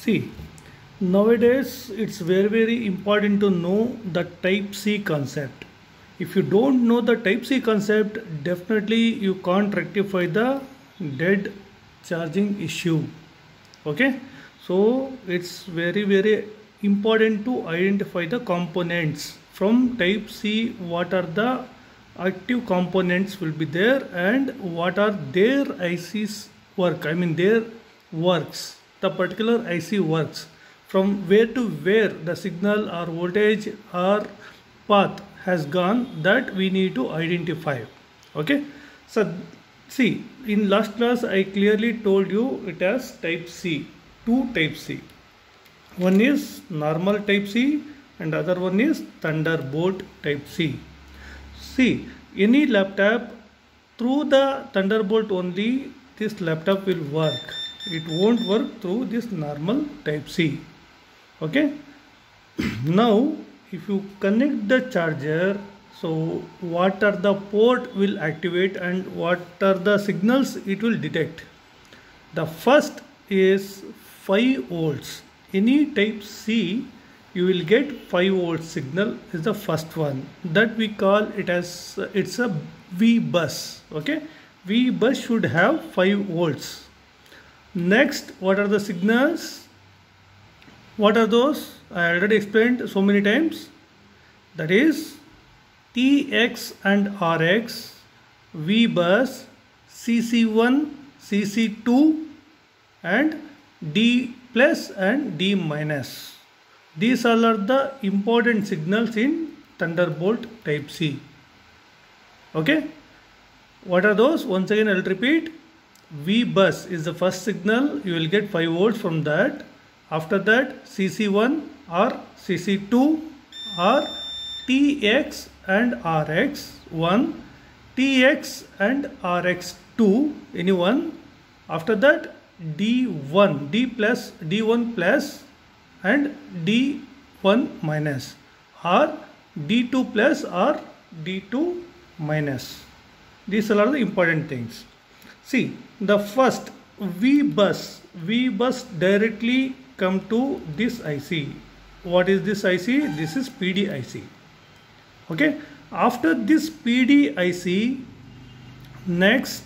See, nowadays it's very very important to know the type C concept. If you don't know the type C concept, definitely you can't rectify the dead charging issue. Okay, so it's very very important to identify the components from type C. What are the active components will be there and what are their IC's work? I mean their works. The particular IC works. From where to where the signal or voltage or path has gone that we need to identify. Okay? So see in last class i clearly told you it has type c two type c. One is normal type c and other one is thunderbolt type c. See any laptop through the thunderbolt only this laptop will work it won't work through this normal type c. Okay? Now if you connect the charger so what are the port will activate and what are the signals it will detect? The first is 5 volts. Any type c you will get 5 volt signal is the first one. That we call it as it's a v bus. Okay? V bus should have 5 volts next what are the signals? What are those? I already explained so many times. That is tx and rx v bus cc1 cc2 and d plus and d minus. These all are the important signals in thunderbolt type c. Okay? What are those? Once again i'll repeat v bus is the first signal. You will get 5 volts from that. After that cc1 or cc2 or tx and rx 1 tx and rx2 any one. After that d1 d plus d1 plus and d1 minus or d2 plus or d2 minus. These are all the important things. See the first v bus v bus directly come to this ic what is this ic this is pdic okay? After this pdic next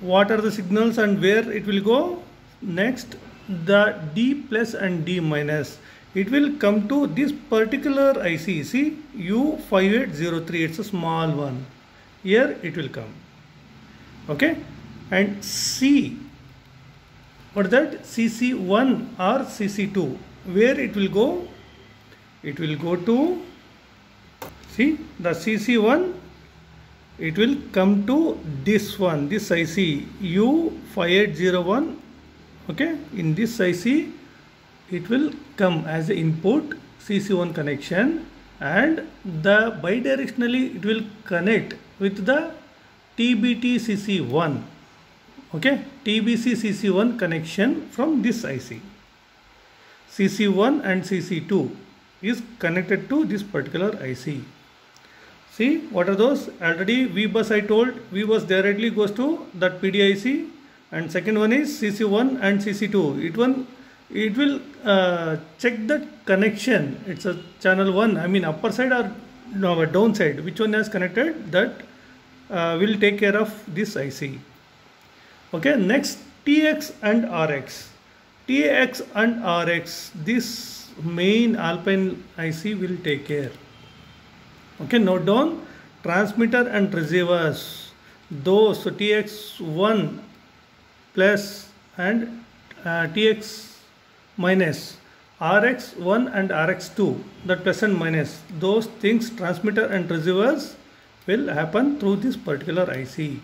what are the signals and where it will go? Next the d plus and d minus. It will come to this particular IC see U5803 it's a small one. Here it will come. Okay and C. What is that CC1 or CC2 where it will go? It will go to see the CC1 it will come to this one this IC U5801 okay? In this IC it will come as the input CC1 connection and the bidirectionally it will connect with the TBT CC1 okay TBT CC1 connection from this IC CC1 and CC2 is connected to this particular IC see what are those? Already V bus I told V bus directly goes to that PDIC and second one is CC1 and CC2 it one it will uh, check the connection. It's a channel 1 I mean upper side or no down side. Which one has connected? That uh, will take care of this IC okay next TX and RX TX and RX this main alpine IC will take care. Okay note down transmitter and receivers those so TX1 plus and uh, TX minus. RX1 and RX2 that plus and minus. Those things transmitter and receivers will happen through this particular IC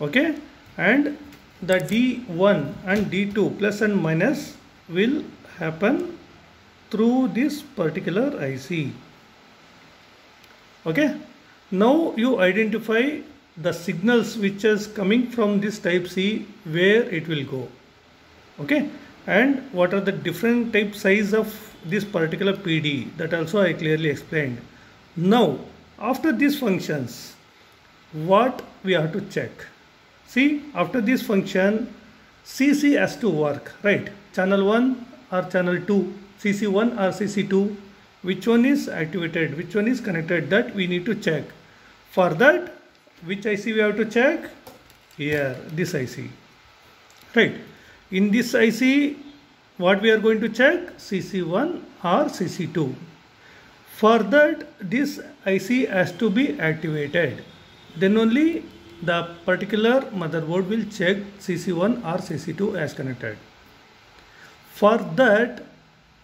okay and the D1 and D2 plus and minus will happen through this particular IC okay? Now you identify the signals which is coming from this type C where it will go. Okay? And what are the different type size of this particular PD that also I clearly explained. Now after these functions what we have to check see after this function CC has to work right? Channel 1 or channel 2 CC1 or CC2 which one is activated? Which one is connected? That we need to check. For that which IC we have to check? Here this IC right? In this IC what we are going to check? CC1 or CC2 for that this IC has to be activated. Then only the particular motherboard will check CC1 or CC2 as connected. For that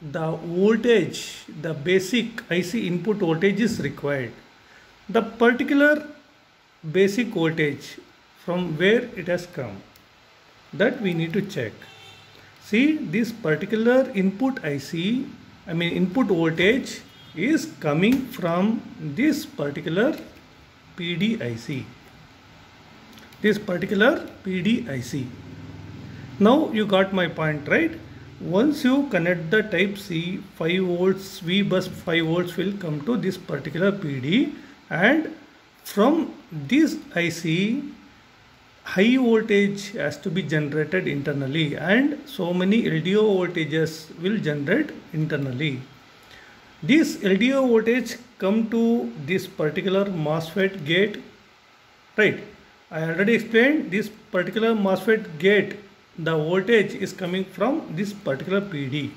the voltage the basic IC input voltage is required. The particular basic voltage from where it has come that we need to check. See this particular input IC I mean input voltage is coming from this particular PDIC this particular PDIC now you got my point right once you connect the type C 5 volts V bus 5 volts will come to this particular PD and from this IC high voltage has to be generated internally and so many LDO voltages will generate internally. This LDO voltage come to this particular MOSFET gate right. I already explained this particular MOSFET gate the voltage is coming from this particular PD.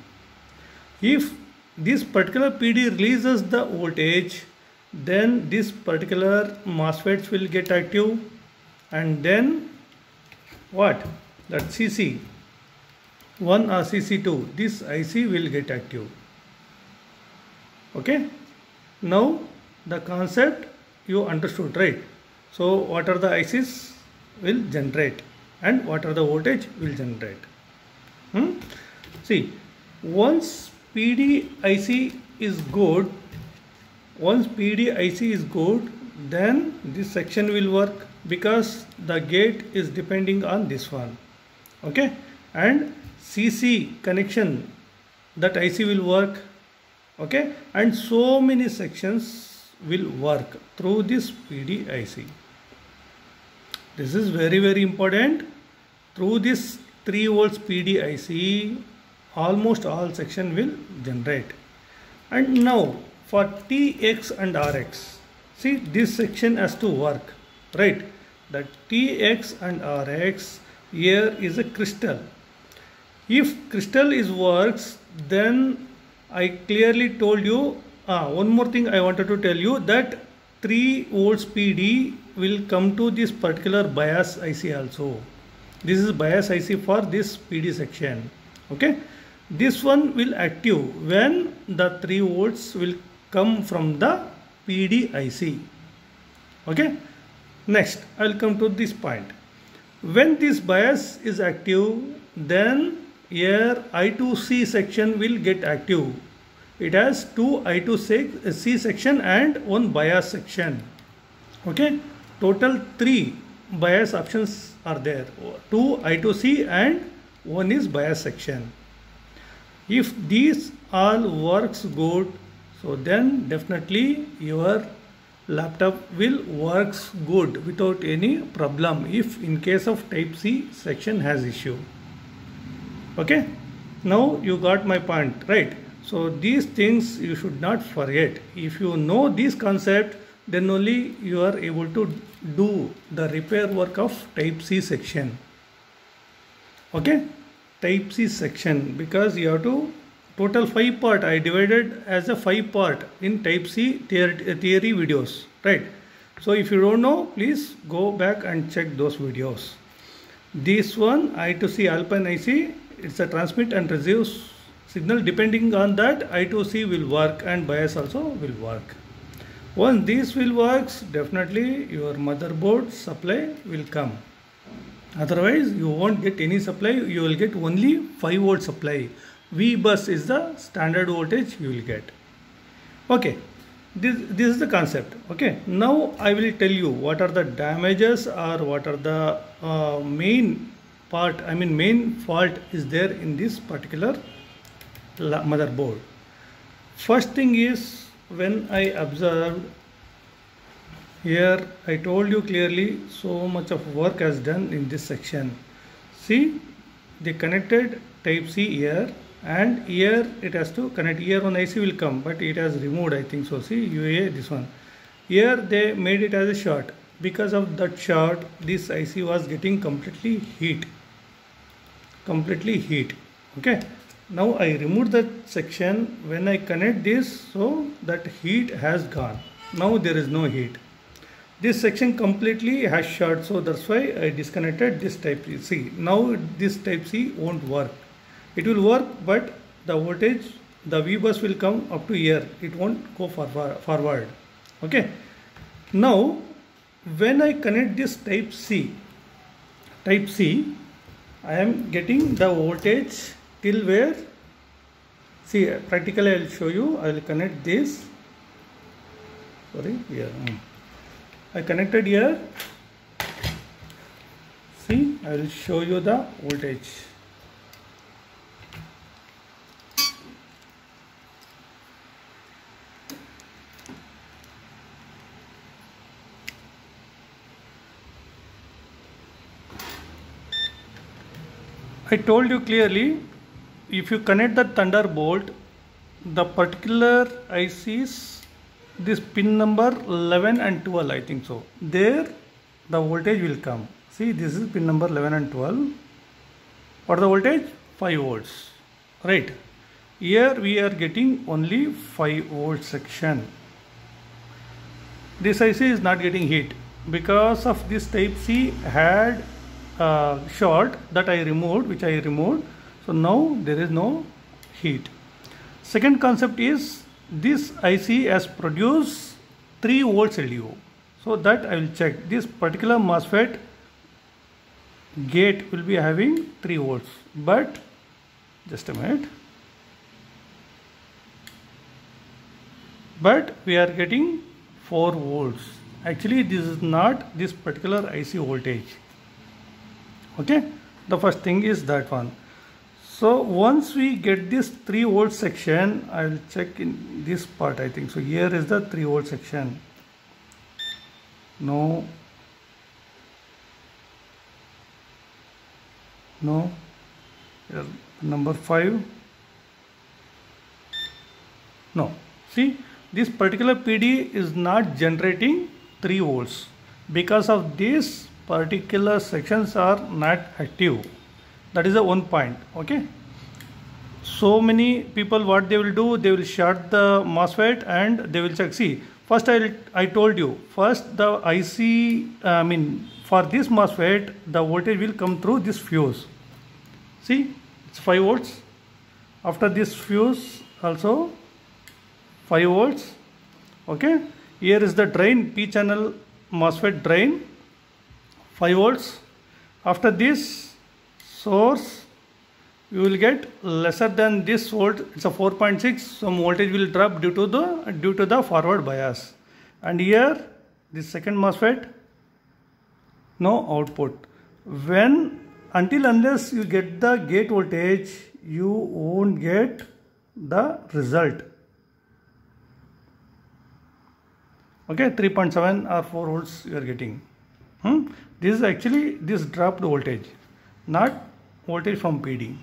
If this particular PD releases the voltage, then this particular MOSFETs will get active and then what? That CC 1 or CC2, this IC will get active. Okay? Now the concept you understood, right? So what are the ICs will generate? and what are the voltage will generate. Hmm? See, once PDIC is good, once PDIC is good, then this section will work because the gate is depending on this one. Okay, and CC connection that IC will work. Okay, and so many sections will work through this PDIC. This is very very important. Through this 3 volts PDIC, almost all section will generate. And now for TX and RX, see this section has to work, right? The TX and RX here is a crystal. If crystal is works, then I clearly told you, ah, one more thing I wanted to tell you that 3 volts PD will come to this particular bias IC also. This is bias IC for this PD section. Okay. This one will active when the 3 volts will come from the PD IC. Okay. Next, I will come to this point. When this bias is active, then here I2C section will get active. It has two I2C uh, section and one bias section. Okay? Total three bias options are there. Two I2C and one is bias section. If these all works good so then definitely your laptop will works good without any problem if in case of type C section has issue. Okay? Now you got my point right so these things you should not forget. If you know this concept then only you are able to do the repair work of type C section. Okay? Type C section because you have to total 5 part I divided as a 5 part in type C theory, theory videos right? So if you don't know please go back and check those videos. This one I2C Alpine IC it's a transmit and receive signal depending on that I2C will work and bias also will work once this will works, definitely your motherboard supply will come. Otherwise, you won't get any supply. You will get only 5 volt supply. V bus is the standard voltage you will get. Okay, this, this is the concept. Okay, now I will tell you what are the damages or what are the uh, main part, I mean main fault is there in this particular motherboard. First thing is when I observed here I told you clearly so much of work has done in this section. See they connected type C here and here it has to connect. Here one IC will come but it has removed I think so. See UA this one. Here they made it as a short. Because of that short this IC was getting completely heat. Completely heat. Okay now I remove that section. When I connect this so that heat has gone. Now there is no heat. This section completely has short so that's why I disconnected this type C. Now this type C won't work. It will work but the voltage the V bus will come up to here it won't go forward. Okay? Now when I connect this type C type C I am getting the voltage till where? See uh, practically I will show you. I will connect this. Sorry here. I connected here. See I will show you the voltage. I told you clearly if you connect the thunderbolt the particular ICs this pin number 11 and 12 I think so. There the voltage will come. See this is pin number 11 and 12 what the voltage? 5 volts right? Here we are getting only 5 volt section. This IC is not getting heat because of this type C had uh, short that I removed which I removed so now there is no heat. Second concept is this IC has produced 3 volts LDO so that I will check. This particular MOSFET gate will be having 3 volts. But just a minute. But we are getting 4 volts. Actually this is not this particular IC voltage. Okay? The first thing is that one so once we get this 3 volt section I will check in this part I think. So here is the 3 volt section. No. No. Number 5 no. See this particular PD is not generating 3 volts because of this particular sections are not active that is the one point okay? So many people what they will do they will shut the MOSFET and they will check. See first I, I told you first the IC I mean for this MOSFET the voltage will come through this fuse. See it's 5 volts. After this fuse also 5 volts okay? Here is the drain p channel MOSFET drain 5 volts. After this source you will get lesser than this volt it's a 4.6 some voltage will drop due to the due to the forward bias. And here this second MOSFET no output. When until unless you get the gate voltage you won't get the result. Okay 3.7 or 4 volts you are getting. Hmm? This is actually this dropped voltage, not voltage from PD.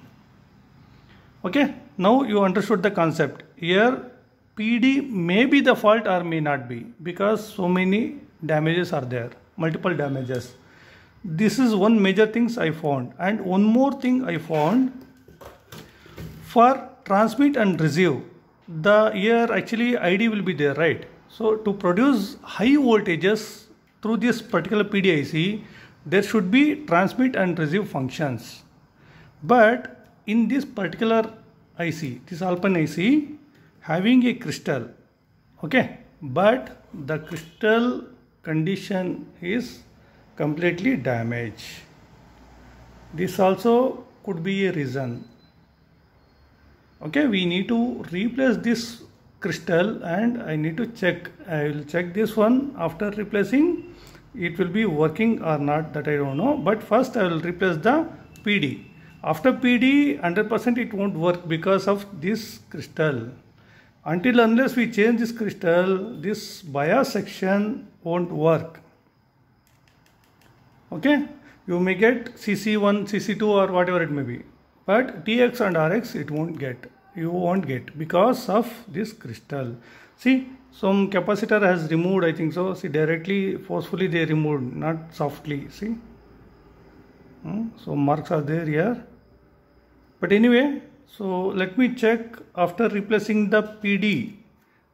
Okay, now you understood the concept. Here PD may be the fault or may not be because so many damages are there, multiple damages. This is one major things I found and one more thing I found for transmit and receive the here actually ID will be there right. So to produce high voltages through this particular PDIC, there should be transmit and receive functions. But in this particular IC, this Alpine IC, having a crystal, okay, but the crystal condition is completely damaged. This also could be a reason. Okay, we need to replace this crystal and I need to check I will check this one after replacing it will be working or not that I don't know but first I will replace the PD after PD 100% it won't work because of this crystal. Until unless we change this crystal this bias section won't work. Okay? You may get CC1 CC2 or whatever it may be. But tx and rx it won't get. You won't get because of this crystal. See some capacitor has removed i think so. See directly forcefully they removed not softly. See hmm? so marks are there here. But anyway so let me check after replacing the pd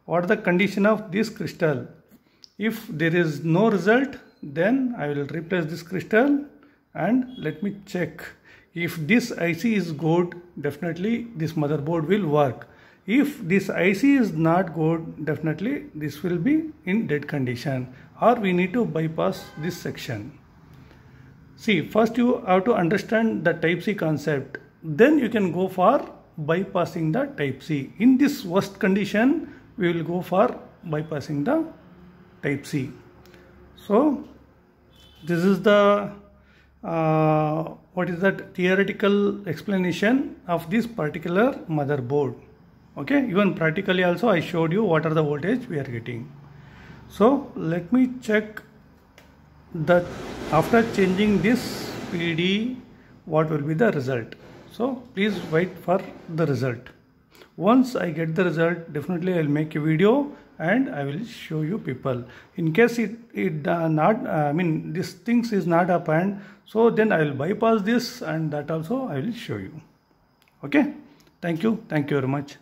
what the condition of this crystal? If there is no result then i will replace this crystal and let me check. If this IC is good definitely this motherboard will work. If this IC is not good definitely this will be in dead condition or we need to bypass this section see first you have to understand the type C concept. Then you can go for bypassing the type C. In this worst condition we will go for bypassing the type C. So this is the uh, what is that theoretical explanation of this particular motherboard. Okay? Even practically also I showed you what are the voltage we are getting. So let me check that after changing this PD what will be the result? So please wait for the result. Once I get the result definitely I'll make a video and I will show you people. In case it, it uh, not uh, I mean this things is not happened so then I will bypass this and that also I will show you. Okay? Thank you. Thank you very much